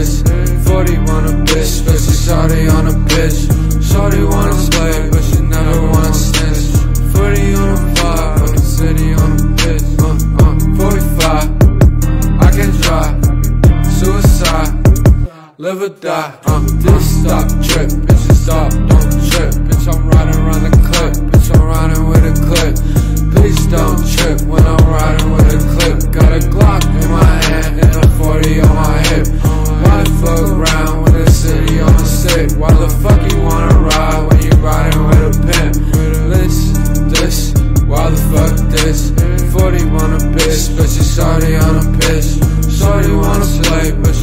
bitch 41 a bitch, but she shawty on a bitch. Shawty wanna play, but she never wanna snitch. 40 on a 5, fucking city on a bitch. Uh, uh, 45, I can drive. Suicide, live or die. Uh, This stop trip, bitch just stop, don't trip. Bitch I'm riding around the clip, bitch I'm riding with a clip. Please don't trip. sick. Why the fuck you wanna ride when you riding with a pimp? This, this, why the fuck this? 40 on a bitch, but she's already on a bitch. Shorty wanna play? bitch.